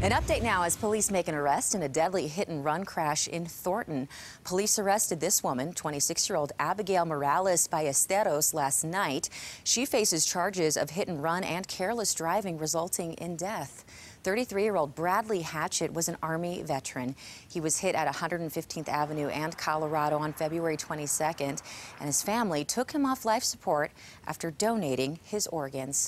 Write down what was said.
An update now as police make an arrest in a deadly hit and run crash in Thornton. Police arrested this woman, 26 year old Abigail Morales Ballesteros, last night. She faces charges of hit and run and careless driving, resulting in death. 33 year old Bradley Hatchett was an Army veteran. He was hit at 115th Avenue and Colorado on February 22nd, and his family took him off life support after donating his organs.